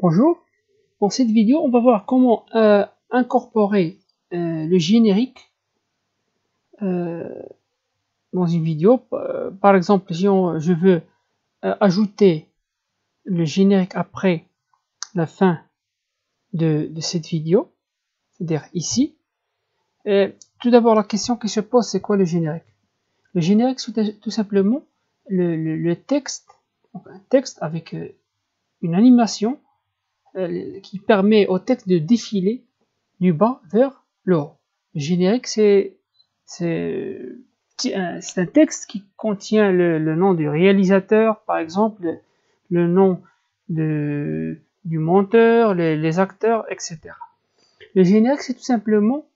Bonjour, dans cette vidéo on va voir comment euh, incorporer euh, le générique euh, dans une vidéo. Par exemple, si je veux ajouter le générique après la fin de, cette vidéo, c'est-à-dire ici. tout d'abord la question qui se pose c'est quoi le générique? Le générique c'est tout simplement le, texte, un texte avec une animation euh, qui permet au texte de défiler du bas vers le haut. Le générique, c'est un texte qui contient le, nom du réalisateur, par exemple, le nom du monteur, les, acteurs, etc. Le générique, c'est tout simplement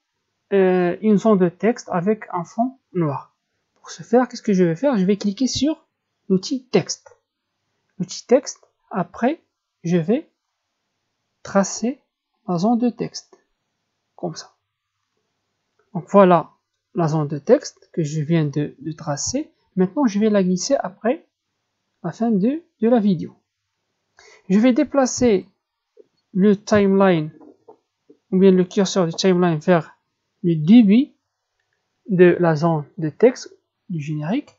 euh, une zone de texte avec un fond noir. Pour ce faire, qu'est-ce que je vais faire? Je vais cliquer sur l'outil texte. L'outil texte, après, je vais tracer la zone de texte. Comme ça. Donc voilà la zone de texte que je viens de, tracer. Maintenant, je vais la glisser après la fin de, la vidéo. Je vais déplacer le timeline ou bien le curseur du timeline vers le début de la zone de texte du générique,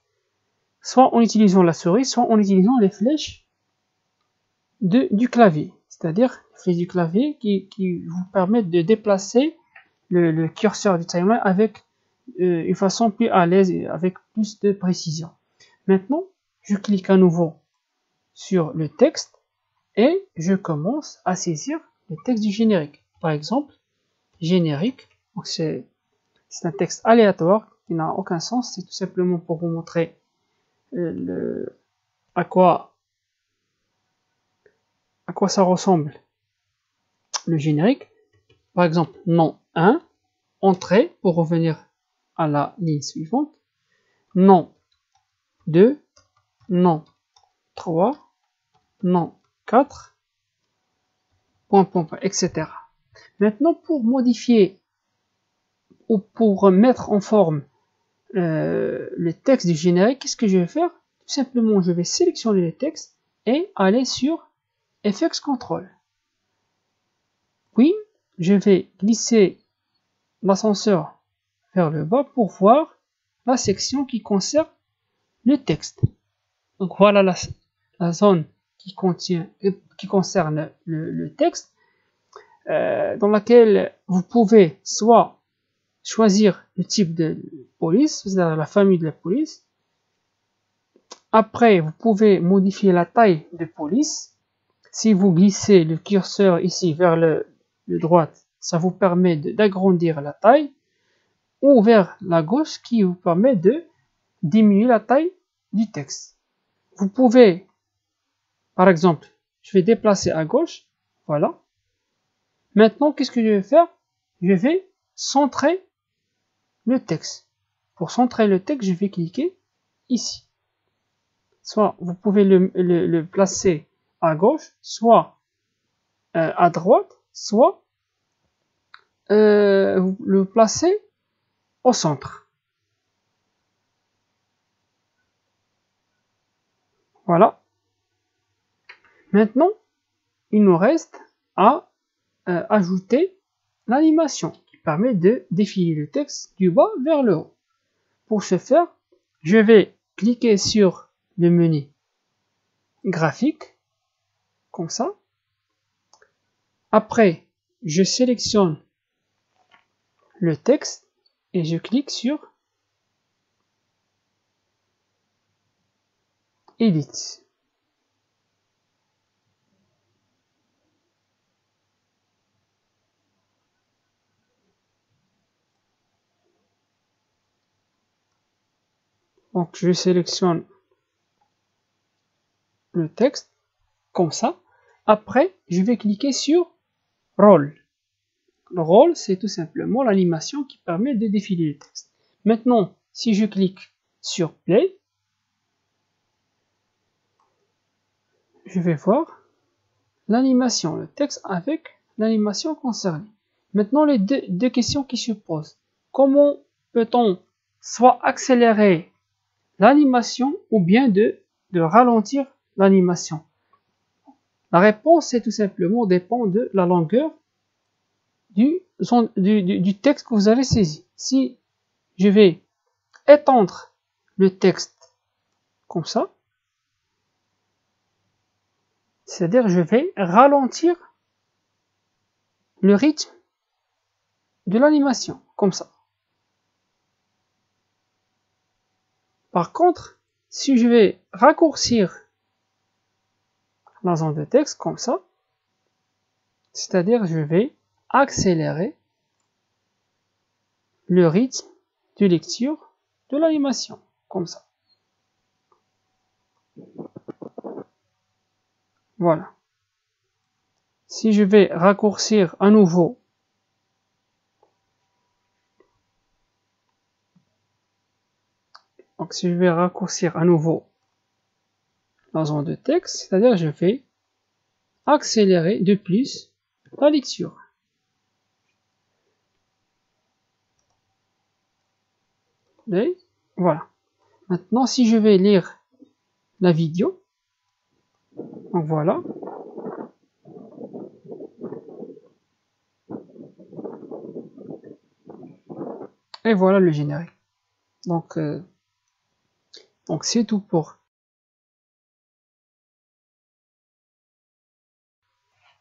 soit en utilisant la souris, soit en utilisant les flèches du clavier c'est-à-dire flèche du clavier qui, vous permettent de déplacer le, curseur du timeline avec euh, une façon plus à l'aise et avec plus de précision. Maintenant, je clique à nouveau sur le texte et je commence à saisir le texte du générique. Par exemple, générique, c'est un texte aléatoire qui n'a aucun sens, c'est tout simplement pour vous montrer euh, le, à quoi à quoi ça ressemble? Le générique? Par exemple, nom 1, entrée pour revenir à la ligne suivante. Nom 2, nom 3, nom 4, point, point, etc. Maintenant, pour modifier ou pour mettre en forme euh, le texte du générique, qu'est-ce que je vais faire? Tout simplement, je vais sélectionner le texte et aller sur FX Control. Puis, je vais glisser l'ascenseur vers le bas pour voir la section qui concerne le texte. Voilà la, zone qui, euh, concerne le, texte, euh, dans laquelle vous pouvez soit choisir le type de police, c'est-à-dire la famille de la police. Après, vous pouvez modifier la taille de police si vous glissez le curseur ici vers le, droite, ça vous permet d'agrandir la taille, ou vers la gauche qui vous permet de diminuer la taille du texte. Vous pouvez, par exemple, je vais déplacer à gauche, voilà. Maintenant, qu'est-ce que je vais faire? Je vais centrer le texte. Pour centrer le texte, je vais cliquer ici. Soit vous pouvez le placer à gauche, soit euh, à droite, soit euh, le placer au centre. Voilà. Maintenant, il nous reste à euh, ajouter l'animation qui permet de défiler le texte du bas vers le haut. Pour ce faire, je vais cliquer sur le menu graphique comme. Après, je sélectionne le texte et je clique sur Edit. Donc je sélectionne le texte comme ça. Après, je vais cliquer sur Rôle. Le rôle, c'est tout simplement l'animation qui permet de défiler le texte. Maintenant, si je clique sur Play, je vais voir l'animation, le texte avec l'animation concernée. Maintenant, les deux, questions qui se posent. Comment peut-on soit accélérer l'animation ou bien de, de ralentir l'animation? La réponse, c'est tout simplement dépend de la longueur du, texte que vous avez saisi. Si je vais étendre le texte comme ça, c'est-à-dire je vais ralentir le rythme de l'animation, comme ça. Par contre, si je vais raccourcir la zone de texte comme ça, c'est-à-dire je vais accélérer le rythme de lecture de l'animation, comme ça. Voilà. Si je vais raccourcir à nouveau donc si je vais raccourcir à nouveau la zone de texte, c'est-à-dire je vais accélérer de plus la lecture. Et voilà. Maintenant, si je vais lire la vidéo, donc voilà. Et voilà le générique. Donc, euh, donc c'est tout pour.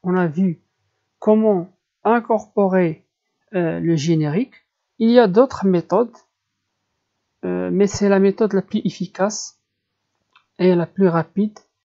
On a vu comment incorporer euh, le générique. Il y a d'autres méthodes, euh, mais c'est la méthode la plus efficace et la plus rapide